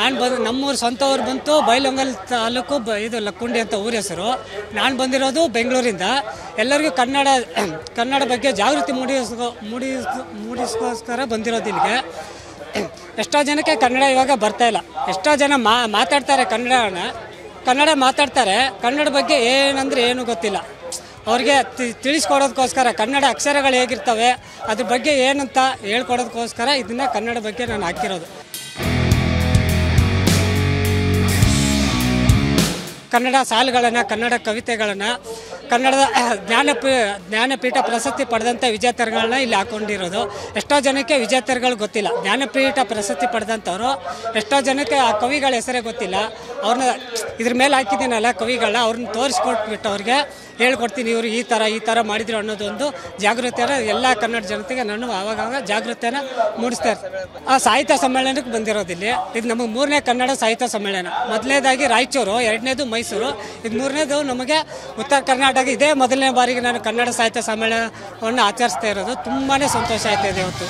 ನಾನು ಬಂದು ನಮ್ಮೂರು ಸ್ವಂತ ಊರು ಬಂತು ಬೈಲೊಂಗಲ್ ತಾಲೂಕು ಬ ಇದು ಲಕ್ಕುಂಡಿ ಅಂತ ಊರ ಹೆಸರು. ನಾನು ಬಂದಿರೋದು ಬೆಂಗಳೂರಿಂದ. ಎಲ್ಲರಿಗೂ ಕನ್ನಡ ಕನ್ನಡ ಬಗ್ಗೆ ಜಾಗೃತಿ ಮೂಡಿಸ್ಕೊ, ಮೂಡಿಸ್, ಮೂಡಿಸ್ಕೋಸ್ಕರ ಬಂದಿರೋದು ಇಲ್ಲಿಗೆ. ಎಷ್ಟೋ ಜನಕ್ಕೆ ಕನ್ನಡ ಇವಾಗ ಬರ್ತಾ ಇಲ್ಲ. ಎಷ್ಟೋ ಜನ ಮಾತಾಡ್ತಾರೆ ಕನ್ನಡನ. ಕನ್ನಡ ಮಾತಾಡ್ತಾರೆ. ಕನ್ನಡ ಬಗ್ಗೆ ಏನಂದ್ರೆ ಏನು ಗೊತ್ತಿಲ್ಲ. ಅವ್ರಿಗೆ ತಿಳಿಸ್ಕೊಡೋದಕ್ಕೋಸ್ಕರ ಕನ್ನಡ ಅಕ್ಷರಗಳು ಹೇಗಿರ್ತವೆ, ಅದ್ರ ಬಗ್ಗೆ ಏನಂತ ಹೇಳ್ಕೊಡೋದಕ್ಕೋಸ್ಕರ ಇದನ್ನ ಕನ್ನಡ ಬಗ್ಗೆ ನಾನು ಹಾಕಿರೋದು. ಕನ್ನಡ ಸಾಲುಗಳನ್ನು ಕನ್ನಡ ಕವಿತೆಗಳನ್ನು ಕನ್ನಡದ ಜ್ಞಾನಪೀ, ಜ್ಞಾನಪೀಠ ಪ್ರಶಸ್ತಿ ಪಡೆದಂಥ ವಿಜೇತರುಗಳನ್ನ ಇಲ್ಲಿ ಹಾಕೊಂಡಿರೋದು. ಎಷ್ಟೋ ಜನಕ್ಕೆ ವಿಜೇತರುಗಳು ಗೊತ್ತಿಲ್ಲ. ಜ್ಞಾನಪೀಠ ಪ್ರಶಸ್ತಿ ಪಡೆದಂಥವ್ರು ಎಷ್ಟೋ ಜನಕ್ಕೆ ಆ ಕವಿಗಳ ಹೆಸರೇ ಗೊತ್ತಿಲ್ಲ. ಅವ್ರನ್ನ ಇದ್ರ ಮೇಲೆ ಹಾಕಿದ್ದೀನಲ್ಲ ಕವಿಗಳನ್ನ ಅವ್ರನ್ನ ತೋರಿಸ್ಕೊಟ್ಬಿಟ್ಟು ಅವ್ರಿಗೆ ಹೇಳ್ಕೊಡ್ತೀನಿ ಇವರು ಈ ಥರ ಈ ಥರ ಮಾಡಿದ್ರು ಅನ್ನೋದೊಂದು ಜಾಗೃತಿಯನ್ನು ಎಲ್ಲ ಕನ್ನಡ ಜನತೆಗೆ ನಾನು ಆವಾಗವಾಗ ಜಾಗೃತಿಯನ್ನು ಮೂಡಿಸ್ತಾ ಇರ್ತೀನಿ. ಆ ಸಾಹಿತ್ಯ ಸಮ್ಮೇಳನಕ್ಕೆ ಬಂದಿರೋದಿಲ್ಲ. ಇದು ನಮಗೆ ಮೂರನೇ ಕನ್ನಡ ಸಾಹಿತ್ಯ ಸಮ್ಮೇಳನ. ಮೊದಲನೇದಾಗಿ ರಾಯಚೂರು, ಎರಡನೇದು ಮೈಸೂರು ಇದು ಮೂರನೇದು ನಮಗೆ ಉತ್ತರ ಕರ್ನಾಟಕ ಇದೇ ಮೊದಲನೇ ಬಾರಿಗೆ ನಾನು ಕನ್ನಡ ಸಾಹಿತ್ಯ ಸಮ್ಮೇಳನವನ್ನು ಆಚರಿಸ್ತಾ ಇರೋದು ತುಂಬಾ ಸಂತೋಷ ಆಯ್ತಾ ಇದೆ ಇವತ್ತು.